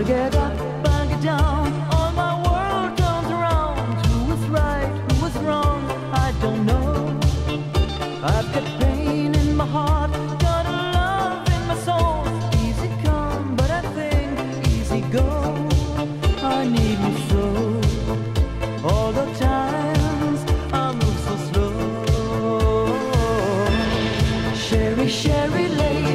I get up, I get down. All my world turns around. Who was right, who was wrong? I don't know. I've got pain in my heart, got a love in my soul. Easy come, but I think easy go. I need you so. All the times I move so slow. Cheri, Cheri, lady.